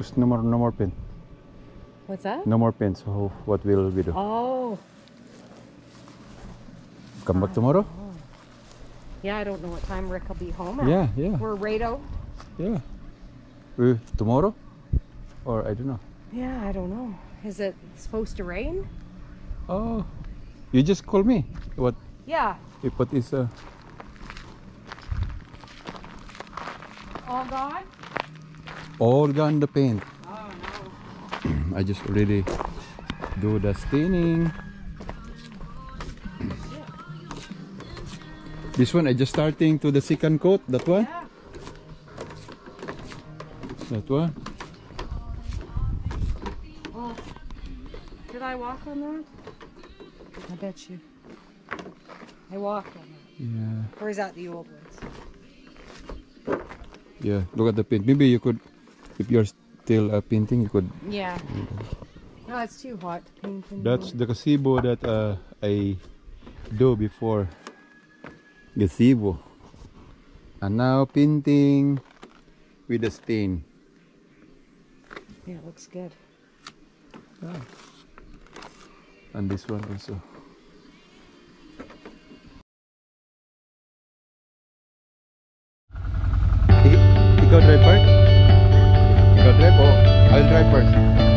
Because no more, no more paint. What's that? No more paint. So what will we do? Oh, Come back tomorrow? yeah. I don't know what time Rick will be home. At. Yeah, yeah, We're right out. yeah. We, tomorrow? Or I don't know. Yeah, I don't know. Is it supposed to rain? Oh, you just call me. What? Yeah. If what is uh? All gone? All gone the paint. Oh no. I just already do the staining. This one I just starting to the second coat. That one. Yeah. That one. Oh. Did I walk on that? I bet you. I walked on that. Yeah. Or is that the old ones? Yeah. Look at the paint. Maybe you could, if you're still uh, painting, you could. Yeah. No, it's too hot to paint. in That's here. the gazebo that uh, I do before. Gazebo. And now painting with the stain. Yeah, it looks good. And this one also. I- Ikaw drive Ikaw drive o I'll drive first.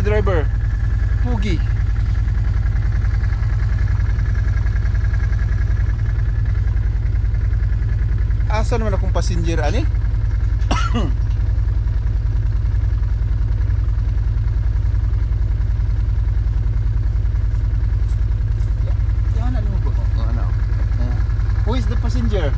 The driver? Pugi. Asa naman akong passenger ani? Ano? Oh, ano? Who is the passenger?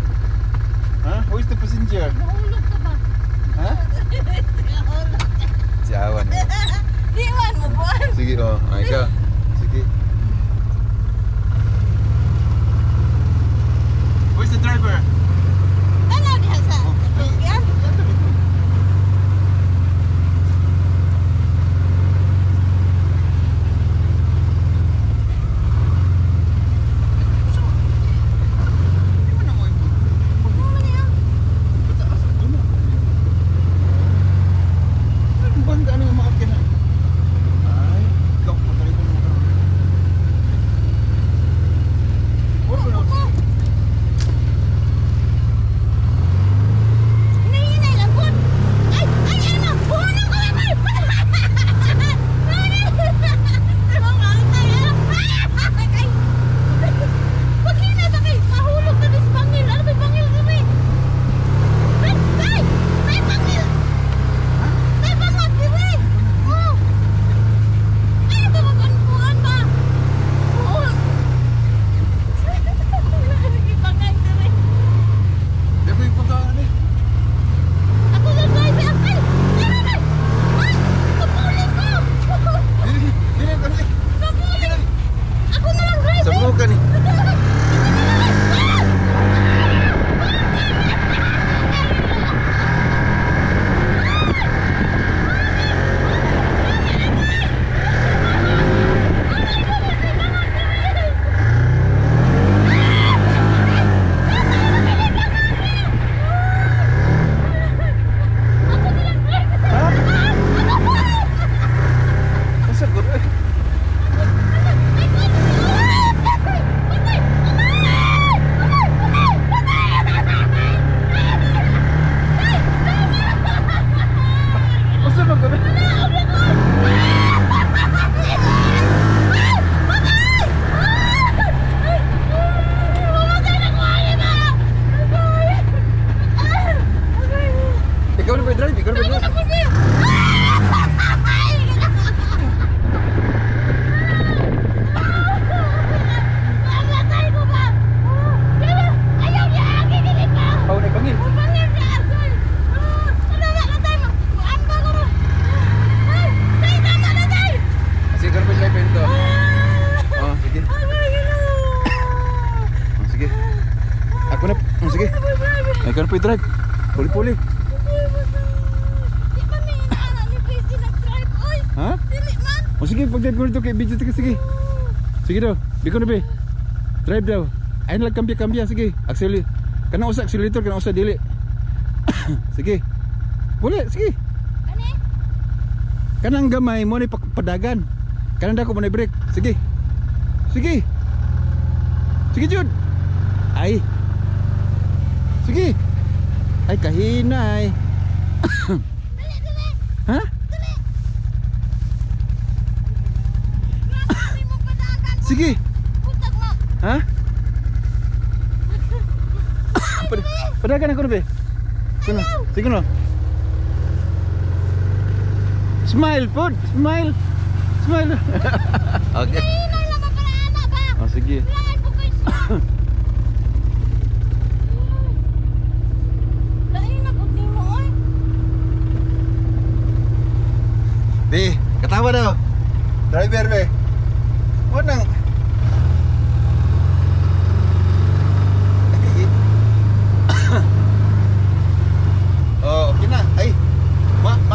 ke biji sige sige. Sige daw. Bikon be. Drive daw. Ain lang kambia kambia sige. Accelerate. Kena usah akselerator, kena usah delete. sige. Boleh sige. Kani. Kanang gamay mo ni padagan. Kanang dako mo ni break. Sige. Sige. Sige Jud. Ai. Sige. Ay kahina ay. Ha? Sige. hah? na. Kan aku nabe. Kuno. Sige no. Smile put, smile. Smile. okay. Oh, sige. Be, ketawa dong, Driver be. Wala nang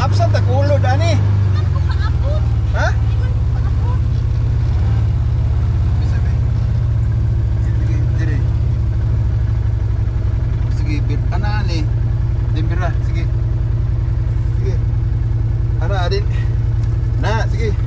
Apsan ta kulod ani. Ha? Sige, bir ana ani. Dembira, sige. Sige. Ana adin. Na, sige.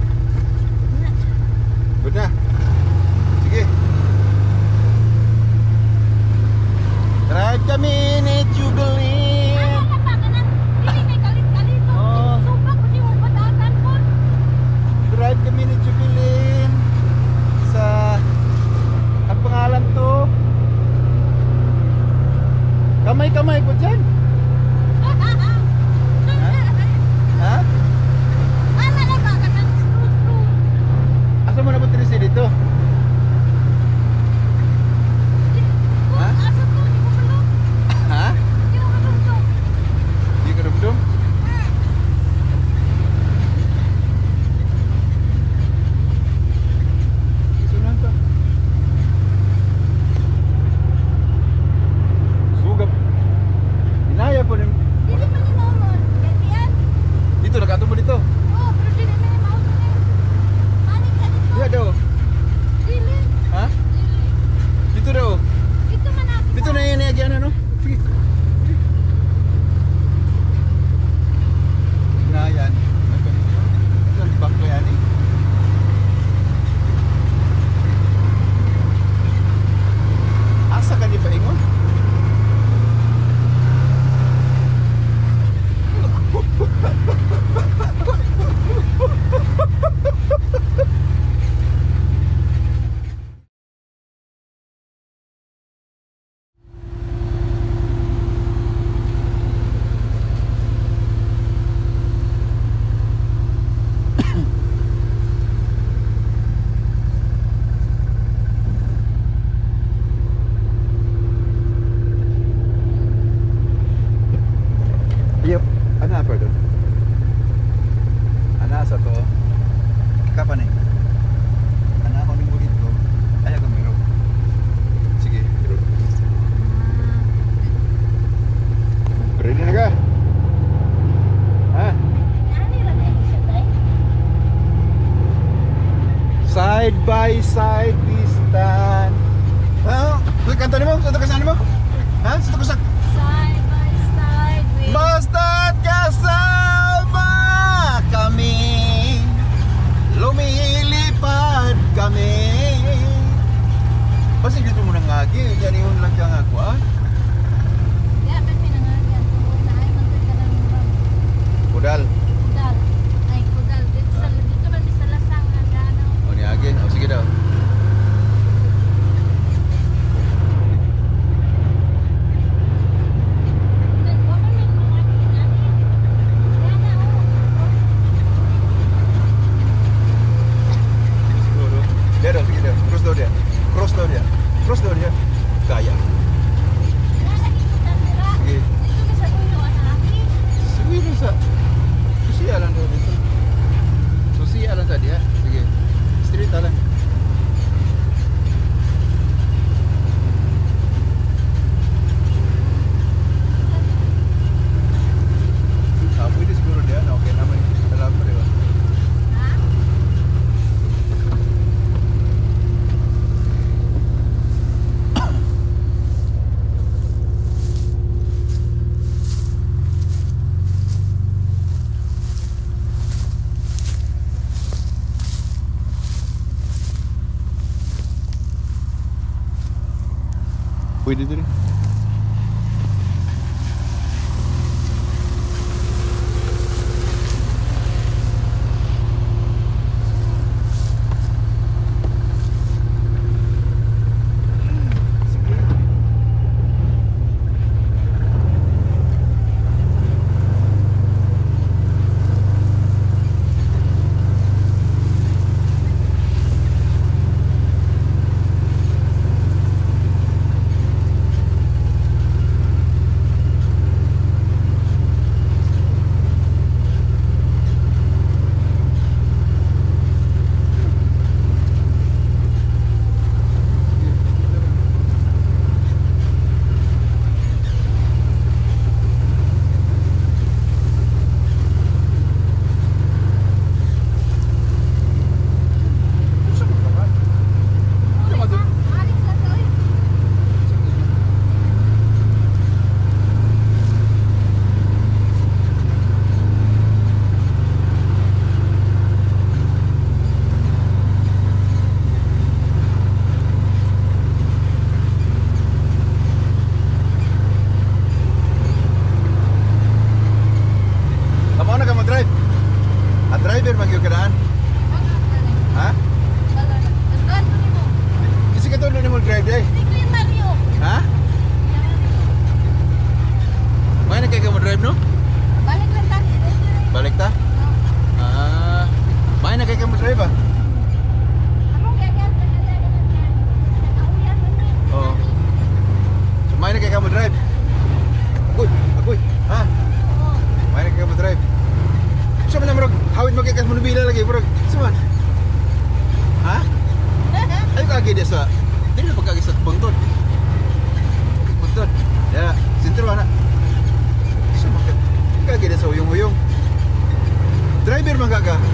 driver magagamit.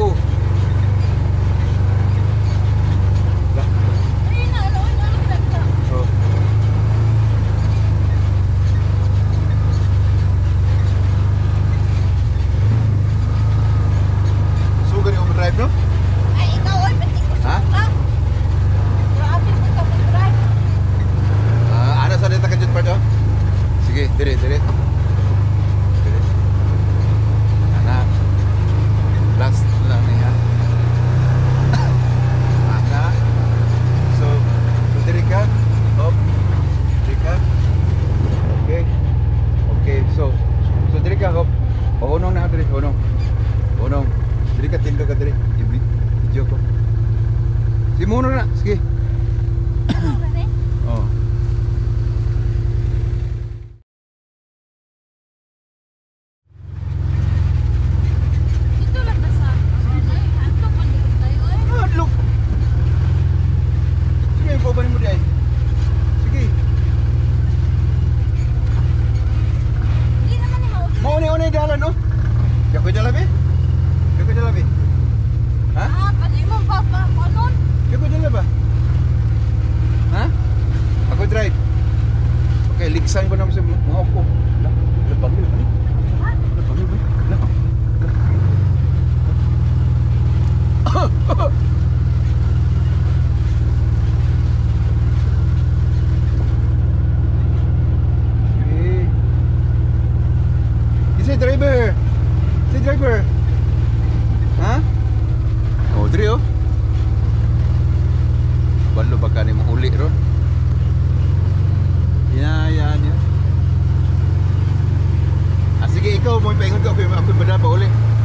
Oh. mau pengen tu aku, aku berapa boleh.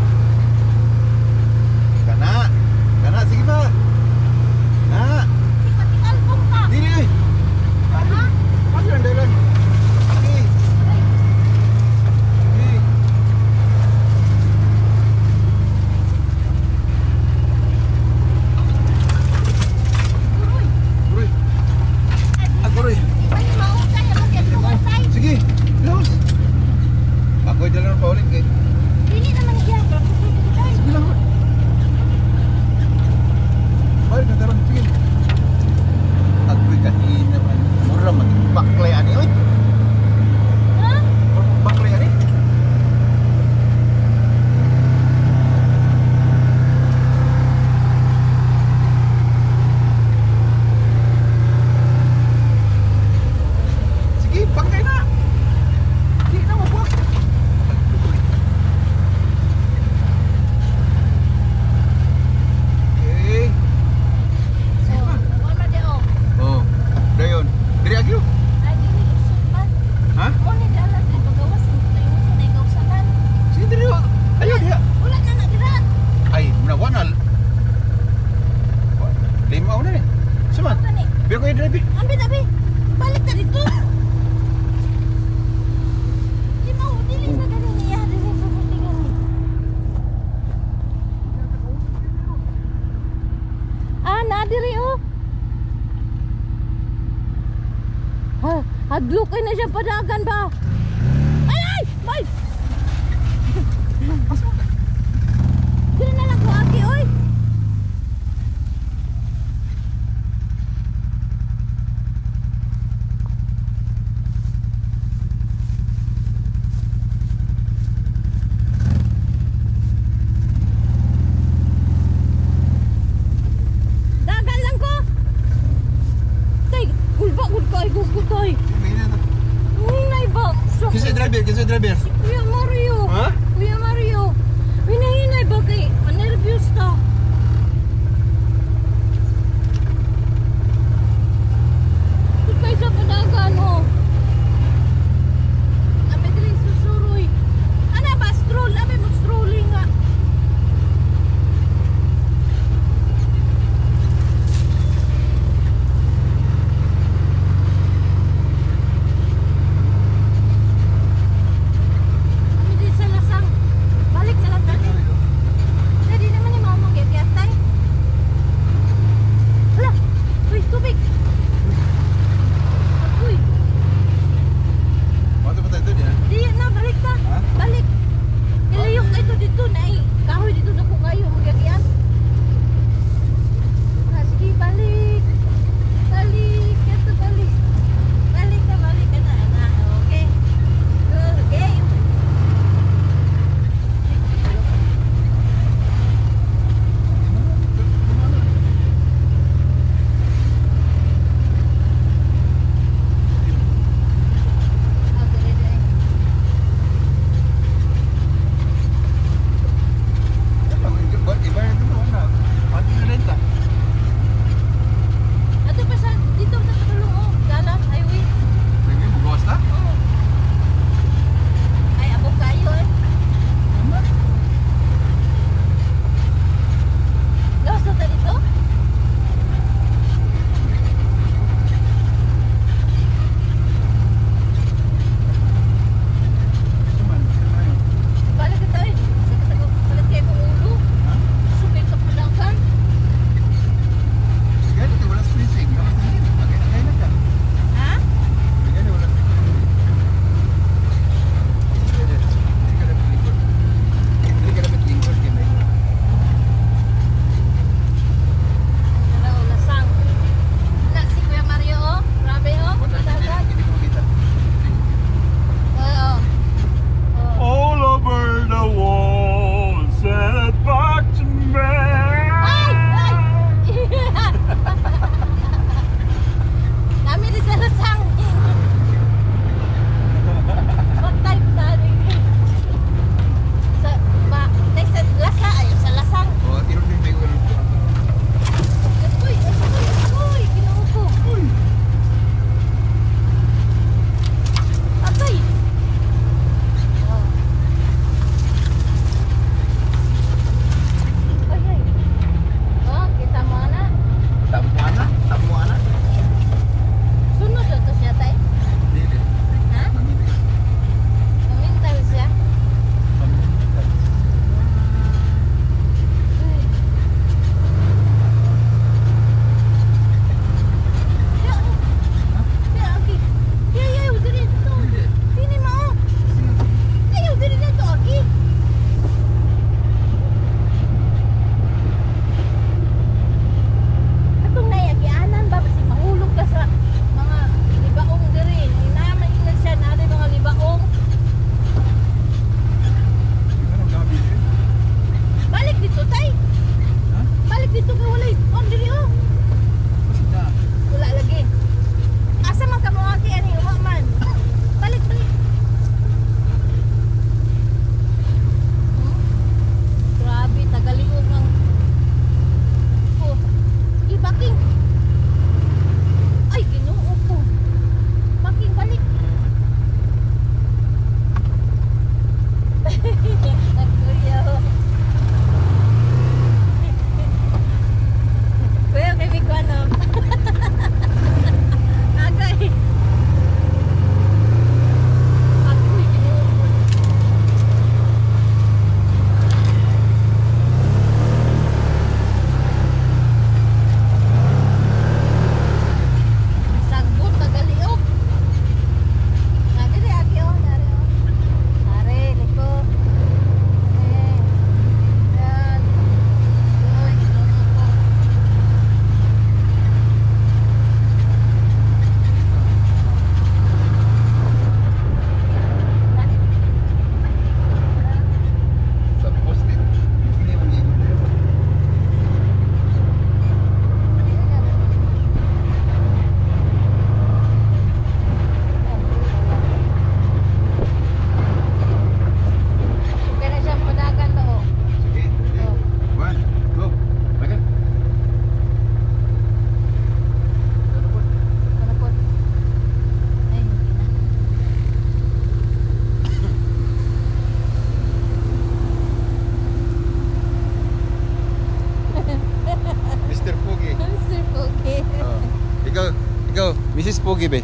Pogi be.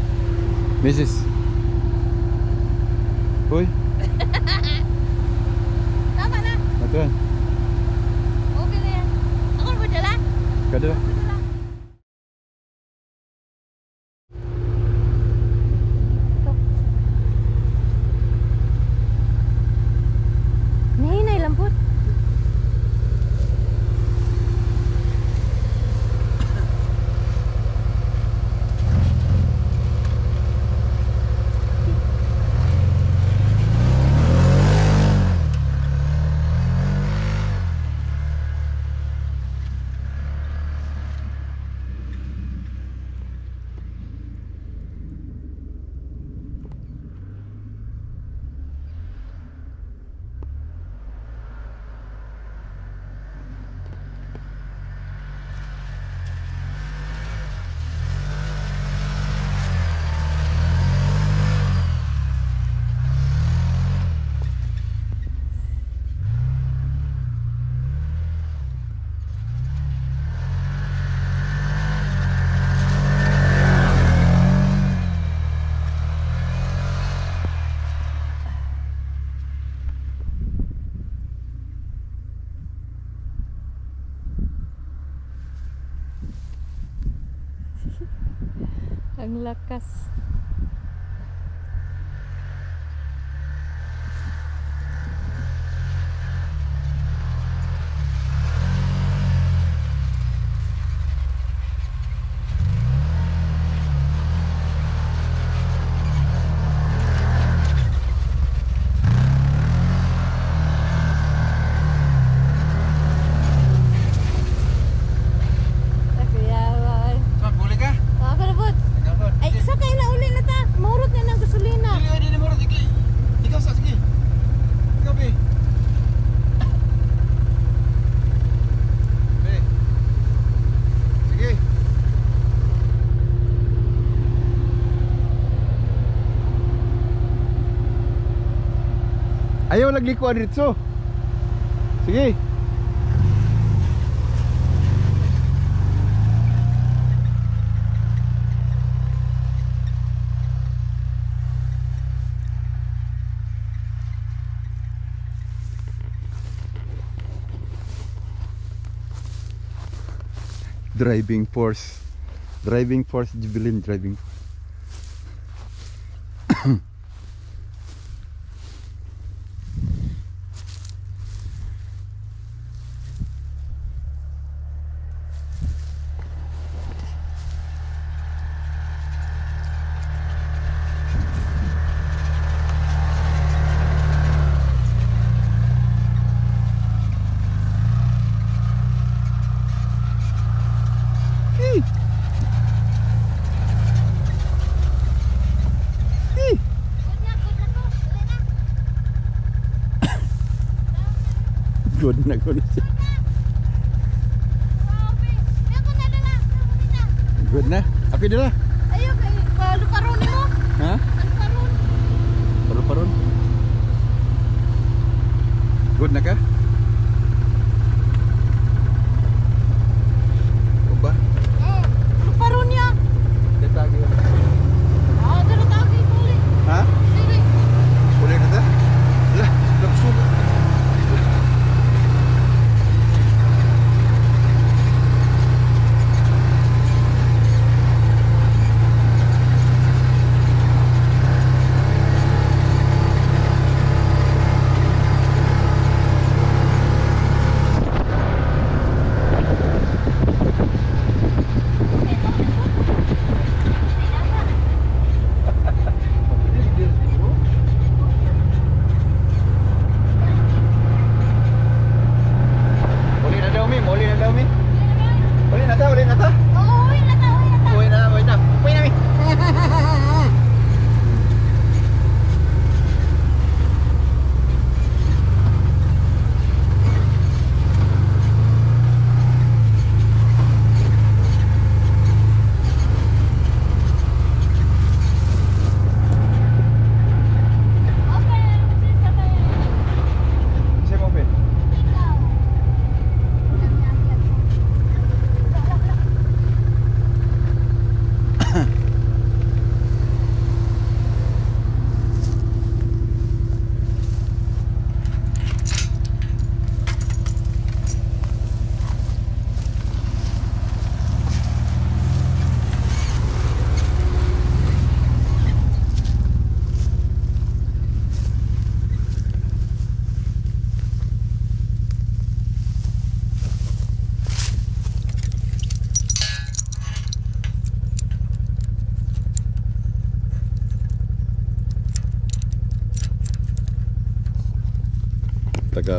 Mrs. Uy, Tama na. natuan. Okay na yan. Ako na ba dala? Kada. Banglakas Ayaw nagliko dito. Sige. driving force driving force Jubilin driving una conoce. Good na? Happy na lang.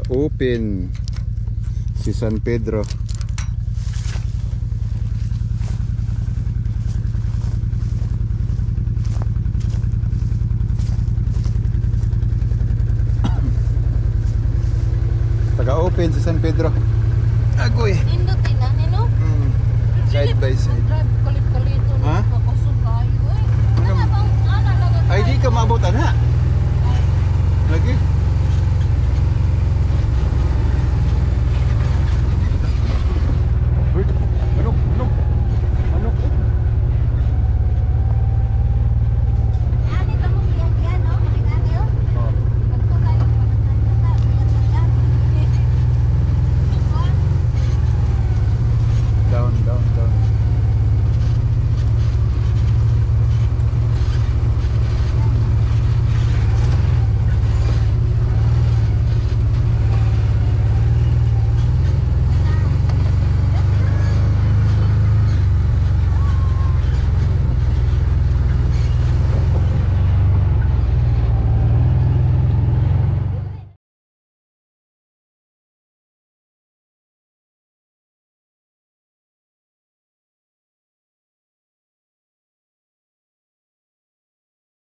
open si San Pedro. Taga open si San Pedro.